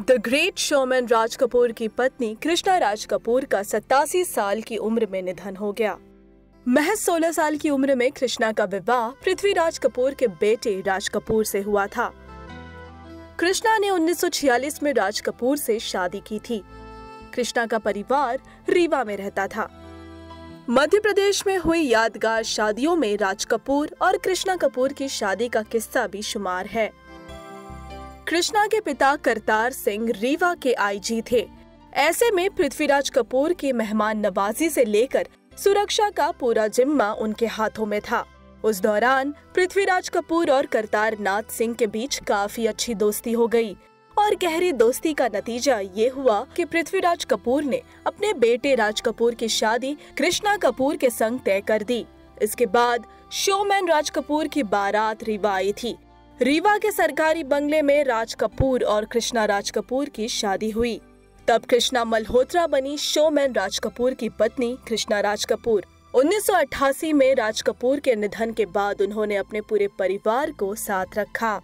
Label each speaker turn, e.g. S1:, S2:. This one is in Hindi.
S1: The great showman Raj Kapoor की पत्नी कृष्णा राज कपूर का सत्तासी साल की उम्र में निधन हो गया। महज 16 साल की उम्र में कृष्णा का विवाह पृथ्वीराज कपूर के बेटे राज कपूर से हुआ था। कृष्णा ने 1946 में राज कपूर से शादी की थी। कृष्णा का परिवार रीवा में रहता था। मध्य प्रदेश में हुई यादगार शादियों में राज कपूर और कृष्णा कपूर की शादी का किस्सा भी शुमार है। कृष्णा के पिता करतार सिंह रीवा के आईजी थे। ऐसे में पृथ्वीराज कपूर की मेहमान नवाजी से लेकर सुरक्षा का पूरा जिम्मा उनके हाथों में था। उस दौरान पृथ्वीराज कपूर और करतार नाथ सिंह के बीच काफ़ी अच्छी दोस्ती हो गई और गहरी दोस्ती का नतीजा ये हुआ कि पृथ्वीराज कपूर ने अपने बेटे राज कपूर की शादी कृष्णा कपूर के संग तय कर दी। इसके बाद शोमैन राज कपूर की बारात रीवा आई थी रीवा के सरकारी बंगले में राज कपूर और कृष्णा राज कपूर की शादी हुई। तब कृष्णा मल्होत्रा बनी शोमैन राज कपूर की पत्नी कृष्णा राज कपूर। 1988 में राज कपूर के निधन के बाद उन्होंने अपने पूरे परिवार को साथ रखा।